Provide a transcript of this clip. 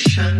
vibration.